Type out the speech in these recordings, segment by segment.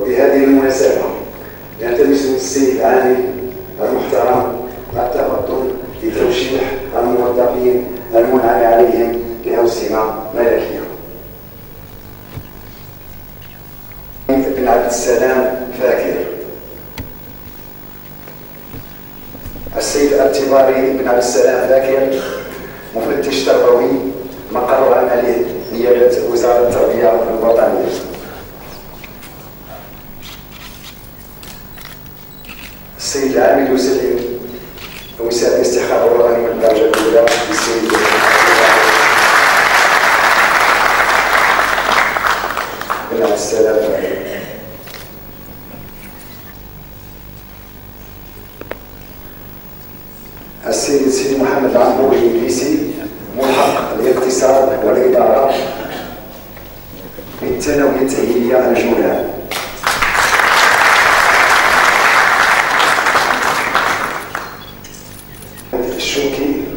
وبهذه المناسبة يلتمس السيد العامل المحترم التفضل لتوشيح الموظفين المنعم عليهم بأوسمة ملكية بن عبد السلام فاكر. السيد التباري بن عبد السلام فاكر مفتش تربوي مقر عمله نيابة وزارة التربية الوطنية السيد العامل يسلم وسام استخاره الوطني من الدرجة الأولى للسيد بن عبد السلام فاكر السيد سيدي محمد العنبوري الإدريسي ملحق الاقتصاد والإدارة بالثانوية التأهيلية الجولان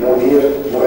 morrer numa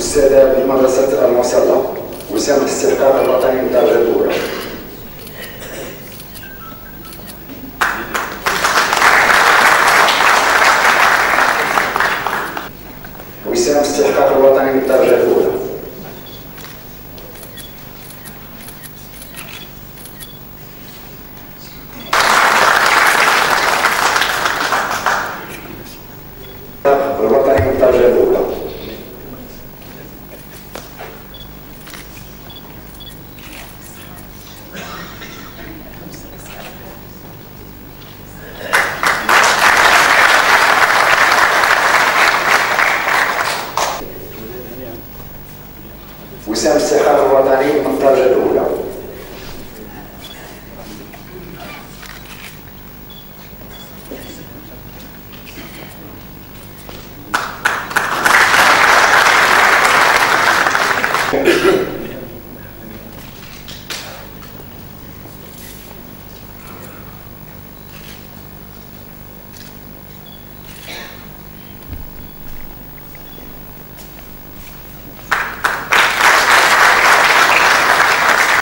أستاذة بمدرسة المصلى وسام الاستحقاق الوطني الدرجة الأولى وسام الاستحقاق الوطني الدرجة الأولى الوطني الدرجة الأولى وسام استحقاق الوطني من الدرجة الأولى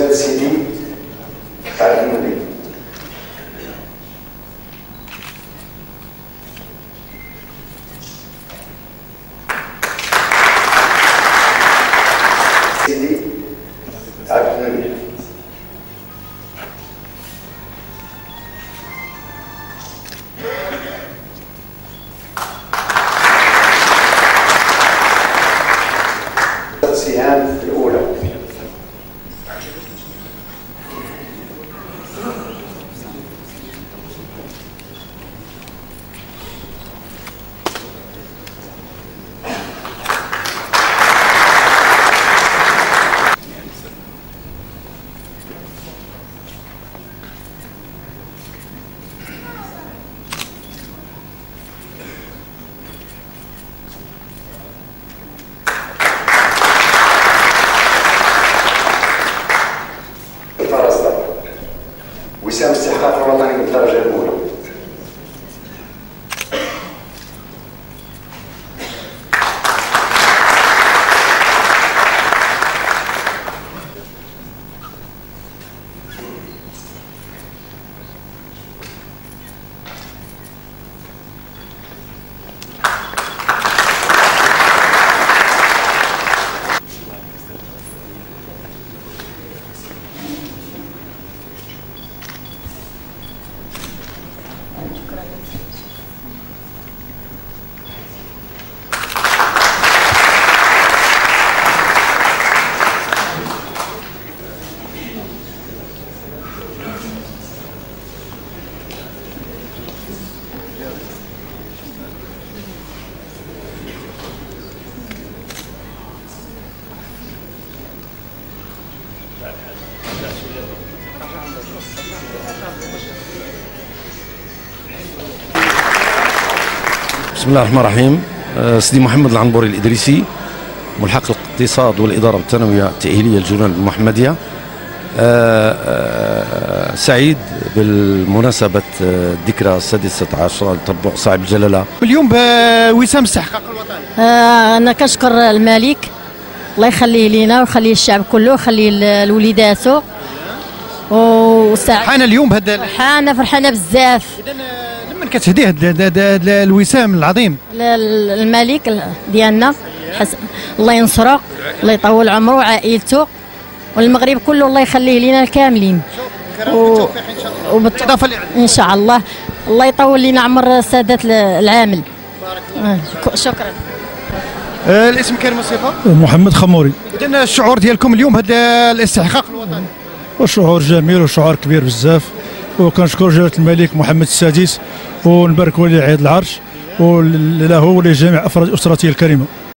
أستاذ سيدي عبد المنعم بسم الله الرحمن الرحيم. آه، سيدي محمد العنبوري الإدريسي ملحق الاقتصاد والإدارة والتنمية التأهيلية الجنان المحمدية آه، آه، سعيد بالمناسبة الذكرى السادسة عشرة لتطبع صاحب الجلالة. اليوم بوسام استحقاق الوطني آه، أنا كنشكر الملك. الله يخليه لينا ويخليه الشعب كله ويخليه ل- لوليداته وسعد حان اليوم بهذا فرحانه فرحانة بزاف. لمن كتهديه الوسام العظيم. الملك ال- ديالنا حس... الله ينصره الله يطول عمره وعائلته والمغرب كله الله يخليه لينا الكاملين. و... عندك إن شاء الله. الله يطول لينا عمر سادات ال- العامل. شكرا. آه، الاسم كريم الصفه محمد خموري. اذا الشعور ديالكم اليوم بهذا الاستحقاق الوطني. وشعور جميل وشعور كبير بزاف. وكنشكر جلالة الملك محمد السادس ونبارك ولي عيد العرش وله ولجميع أفراد أسرته الكريمة.